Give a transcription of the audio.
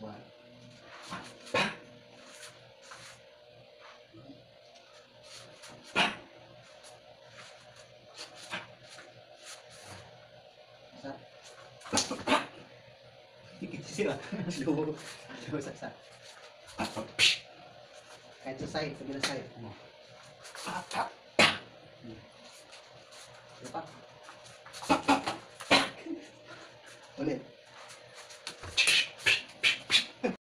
One. Sila. Slow. Slow sa sa. Kahit sa side, sabi na side. Ano? Ano? Ulit.